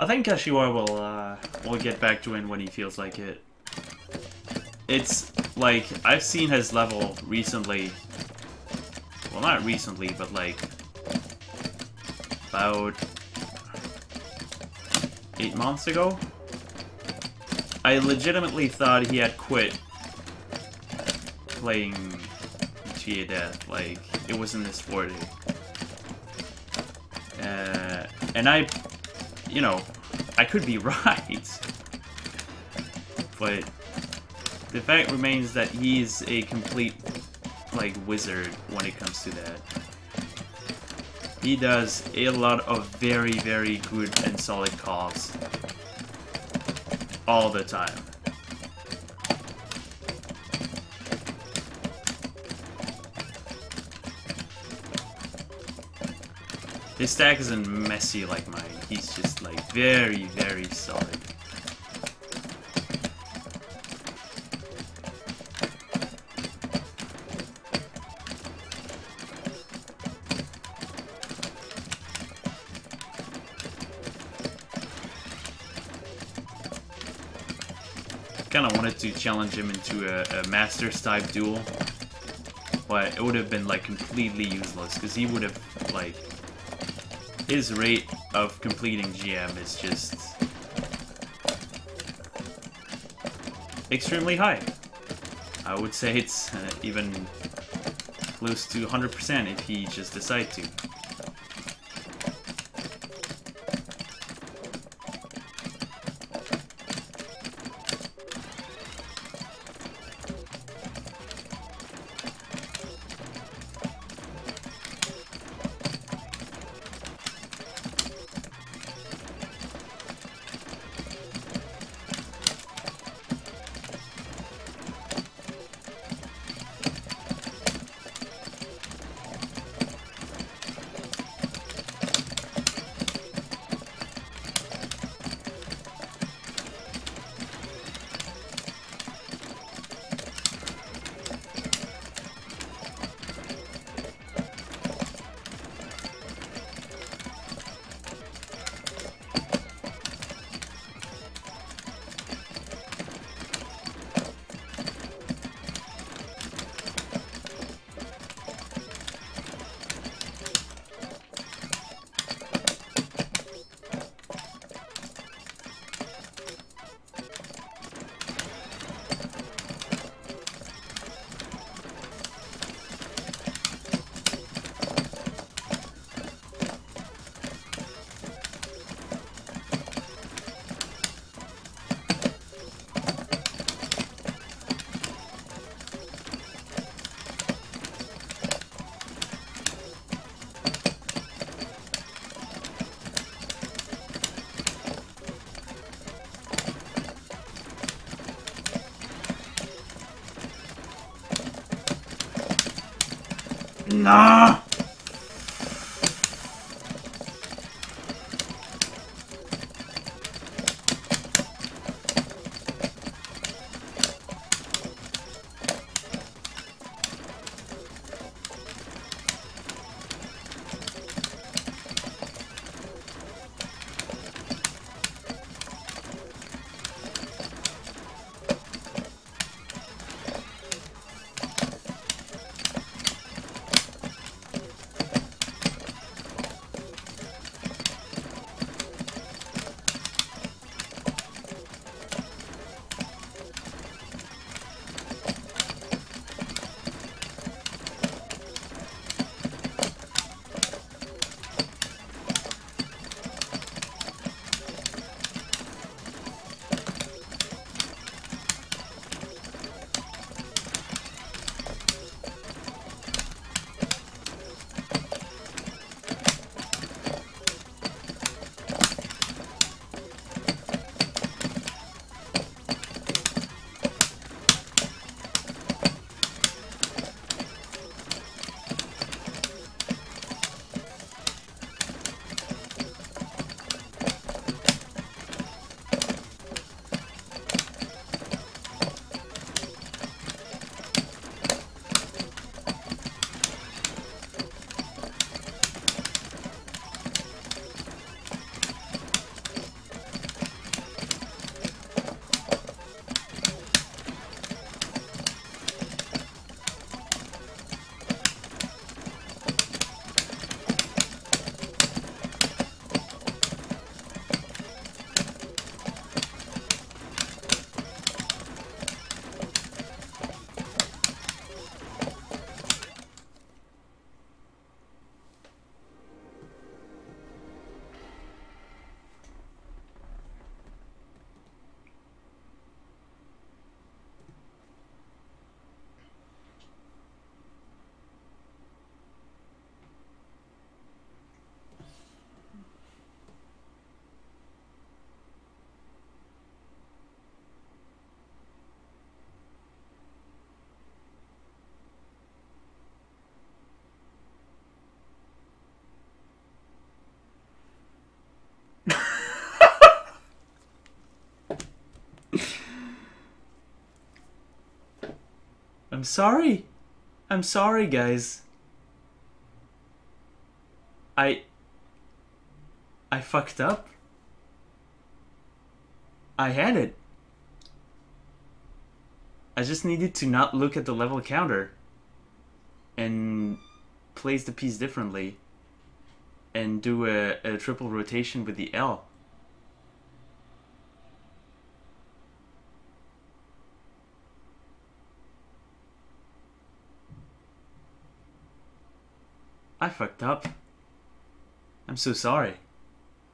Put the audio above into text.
I think Kashiwa will uh, will get back to it when he feels like it. It's like I've seen his level recently. Well, not recently, but like about eight months ago. I legitimately thought he had quit playing TA Death. Like it wasn't his forte. Uh, and I you know, I could be right. But the fact remains that he's a complete, like, wizard when it comes to that. He does a lot of very, very good and solid calls. All the time. His stack isn't messy like mine. He's just very, very solid. Kinda wanted to challenge him into a, a Masters type duel. But it would have been like completely useless because he would have like his rate of completing GM is just extremely high. I would say it's uh, even close to 100% if he just decides to. なあ。I'm sorry. I'm sorry, guys. I... I fucked up. I had it. I just needed to not look at the level counter and place the piece differently and do a, a triple rotation with the L. I fucked up. I'm so sorry.